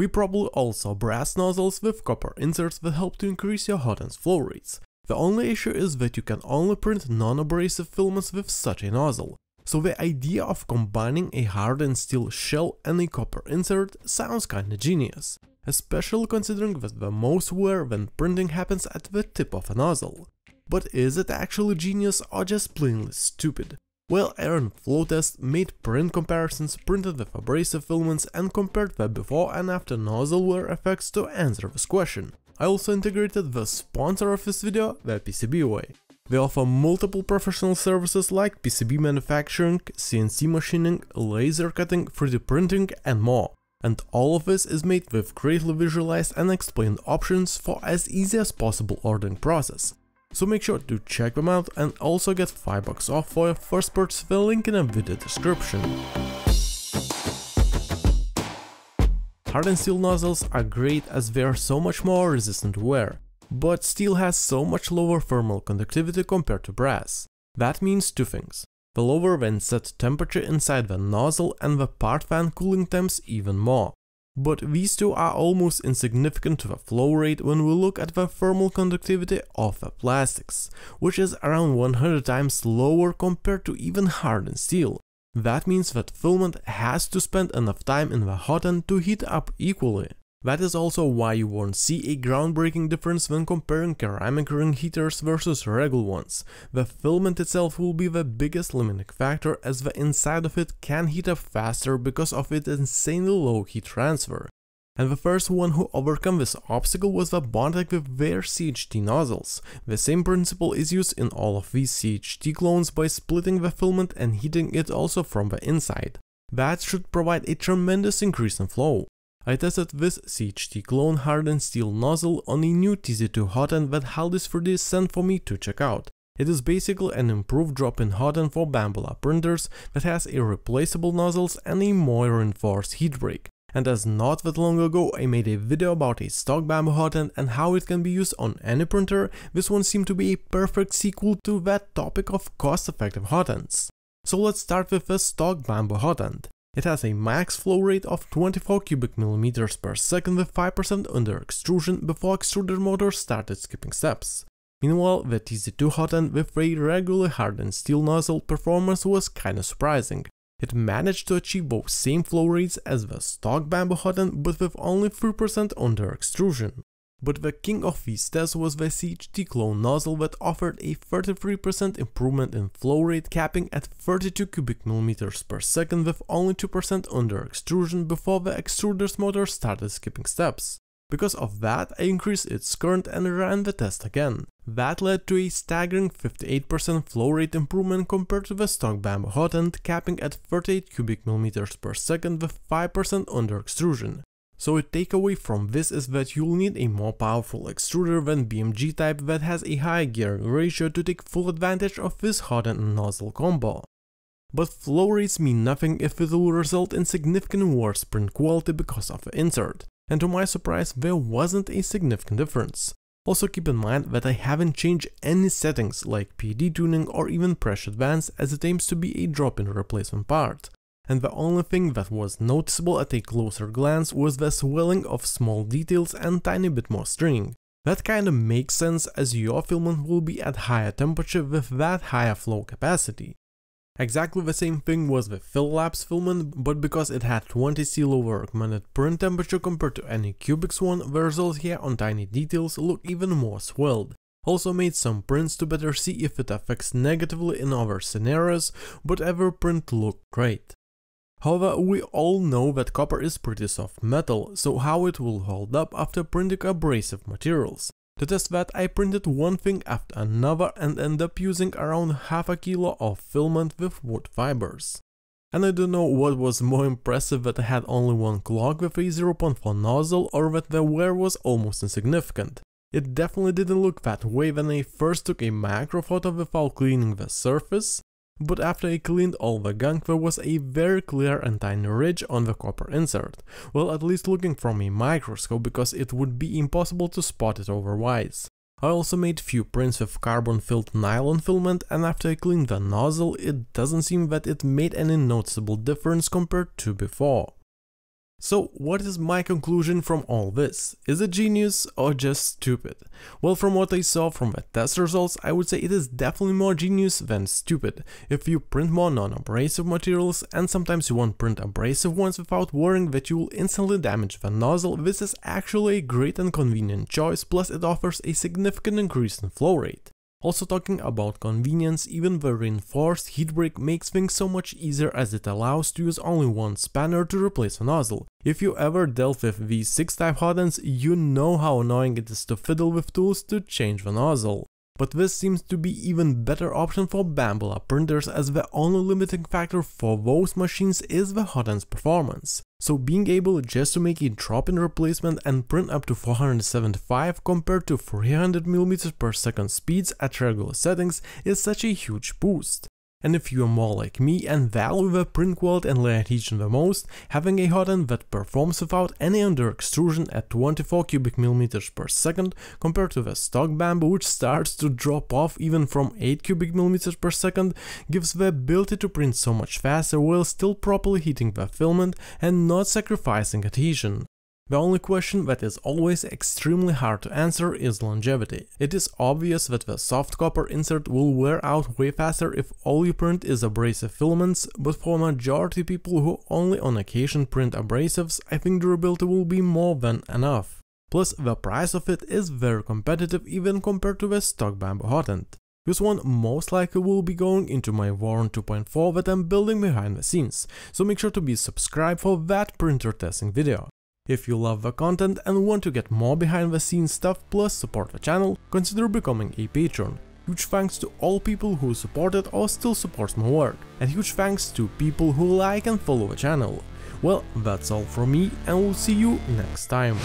We probably also brass nozzles with copper inserts that help to increase your hot end flow rates. The only issue is that you can only print non-abrasive filaments with such a nozzle, so the idea of combining a hardened steel shell and a copper insert sounds kinda genius, especially considering that the most wear when printing happens at the tip of a nozzle. But is it actually genius or just plainly stupid? Well, Aaron Flowtest made print comparisons printed with abrasive filaments and compared the before and after nozzle wear effects to answer this question. I also integrated the sponsor of this video, the PCBWay. They offer multiple professional services like PCB manufacturing, CNC machining, laser cutting, 3D printing and more. And all of this is made with greatly visualized and explained options for as easy as possible ordering process. So make sure to check them out and also get 5 bucks off for your first purchase the link in the video description. Hardened steel nozzles are great as they are so much more resistant to wear, but steel has so much lower thermal conductivity compared to brass. That means two things. The lower when set temperature inside the nozzle and the part fan cooling temps even more. But these two are almost insignificant to the flow rate when we look at the thermal conductivity of the plastics, which is around 100 times lower compared to even hardened steel. That means that filament has to spend enough time in the hot end to heat up equally. That is also why you won't see a groundbreaking difference when comparing ceramic ring heaters versus regular ones. The filament itself will be the biggest limiting factor as the inside of it can heat up faster because of its insanely low heat transfer and the first one who overcome this obstacle was the Bondtech with their CHT nozzles. The same principle is used in all of these CHT clones by splitting the filament and heating it also from the inside. That should provide a tremendous increase in flow. I tested this CHT clone hardened steel nozzle on a new TZ2 hot end that Haldis3D sent for me to check out. It is basically an improved drop-in hot end for Bambu printers that has a replaceable nozzles and a more reinforced heat break. And as not that long ago I made a video about a stock Bambu hot end and how it can be used on any printer, this one seemed to be a perfect sequel to that topic of cost-effective hot ends. So let's start with the stock Bambu hot end. It has a max flow rate of 24 cubic millimeters per second with 5% under extrusion before extruder motor started skipping steps. Meanwhile, the TZ2 hot end with a regularly hardened steel nozzle performance was kinda surprising, it managed to achieve both same flow rates as the stock Bambu hot end but with only 3% under extrusion. But the king of these tests was the CHT clone nozzle that offered a 33% improvement in flow rate capping at 32 cubic millimeters per second with only 2% under extrusion before the extruder's motor started skipping steps. Because of that, I increased its current and ran the test again. That led to a staggering 58% flow rate improvement compared to the stock Bambu hotend capping at 38 cubic millimeters per second with 5% under extrusion. So a takeaway from this is that you'll need a more powerful extruder than BMG type that has a high gearing ratio to take full advantage of this hot end nozzle combo. But flow rates mean nothing if it will result in significant worse print quality because of the insert and to my surprise there wasn't a significant difference. Also keep in mind that I haven't changed any settings like PD tuning or even pressure advance as it aims to be a drop-in replacement part. And the only thing that was noticeable at a closer glance was the swelling of small details and tiny bit more string. That kinda makes sense as your filament will be at higher temperature with that higher flow capacity. Exactly the same thing was with Filalab's filament, but because it had 20C lower recommended print temperature compared to Anycubic's one, the results here on tiny details look even more swelled. Also made some prints to better see if it affects negatively in other scenarios, but every print looked great. However, we all know that copper is pretty soft metal, so how it will hold up after printing abrasive materials. To test that I printed one thing after another and ended up using around half a kilo of filament with wood fibers. And I don't know what was more impressive that I had only one clog with a 0.4 nozzle or that the wear was almost insignificant. It definitely didn't look that way when I first took a macro photo without cleaning the surface, but after I cleaned all the gunk there was a very clear and tiny ridge on the copper insert, well at least looking from a microscope because it would be impossible to spot it otherwise. I also made few prints with carbon filled nylon filament and after I cleaned the nozzle it doesn't seem that it made any noticeable difference compared to before. So what is my conclusion from all this? Is it genius or just stupid? Well from what I saw from the test results I would say it is definitely more genius than stupid. If you print more non-abrasive materials and sometimes you want print abrasive ones without worrying that you will instantly damage the nozzle, this is actually a great and convenient choice plus it offers a significant increase in flow rate. Also talking about convenience, even the reinforced heat break makes things so much easier as it allows to use only one spanner to replace a nozzle. If you ever dealt with V6 type hotends, you know how annoying it is to fiddle with tools to change the nozzle but this seems to be even better option for Bambu printers as the only limiting factor for those machines is the hot ends performance. So being able just to make a drop-in replacement and print up to 475 compared to 300mm per second speeds at regular settings is such a huge boost. And if you are more like me and value the print quality and layer adhesion the most, having a hot end that performs without any under extrusion at 24 cubic millimeters per second compared to the stock Bambu which starts to drop off even from 8 cubic millimeters per second gives the ability to print so much faster while still properly heating the filament and not sacrificing adhesion. The only question that is always extremely hard to answer is longevity. It is obvious that the soft copper insert will wear out way faster if all you print is abrasive filaments, but for majority people who only on occasion print abrasives, I think durability will be more than enough. Plus, the price of it is very competitive even compared to the stock Bambu hotend. This one most likely will be going into my Voron 2.4 that I'm building behind the scenes, so make sure to be subscribed for that printer testing video. If you love the content and want to get more behind the scenes stuff plus support the channel, consider becoming a patron. Huge thanks to all people who supported or still supports my work, and huge thanks to people who like and follow the channel. Well, that's all from me and we'll see you next time.